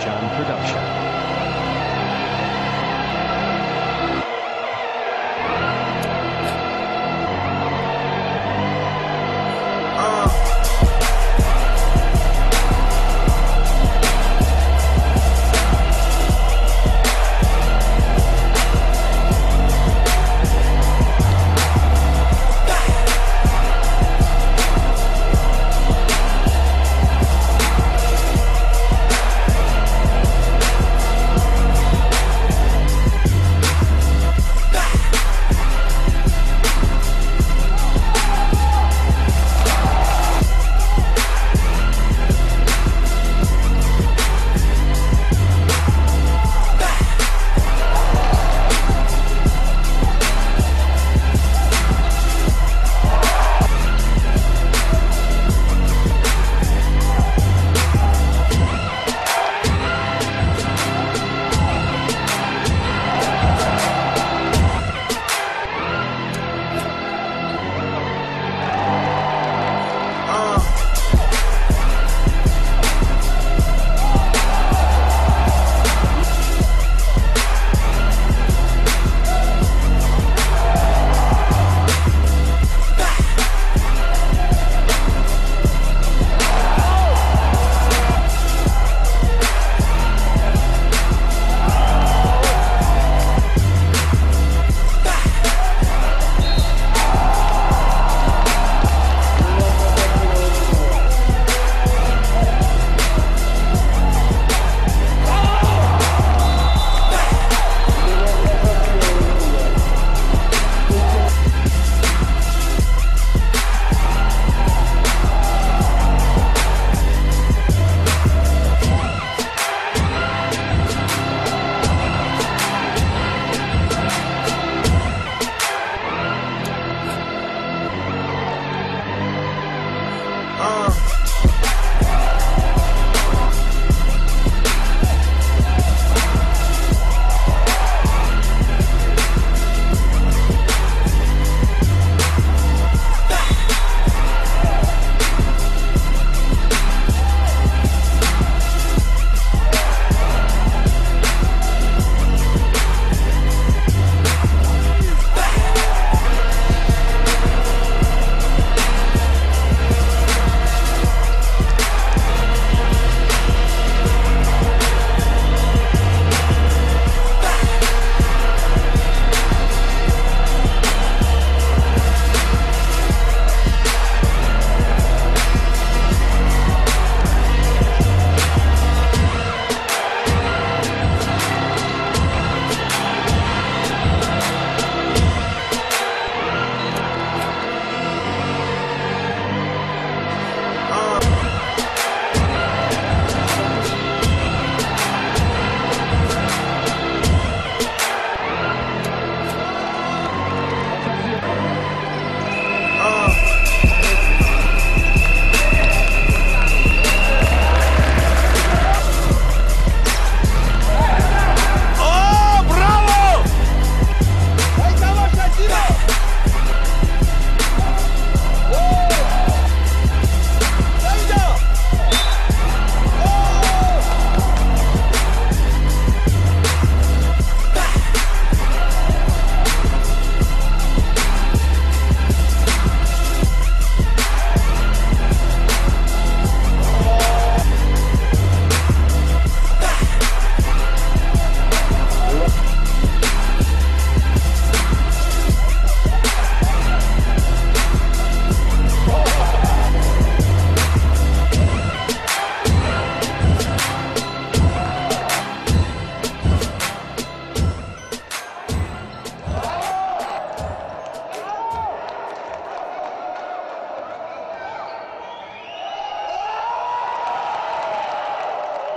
John production.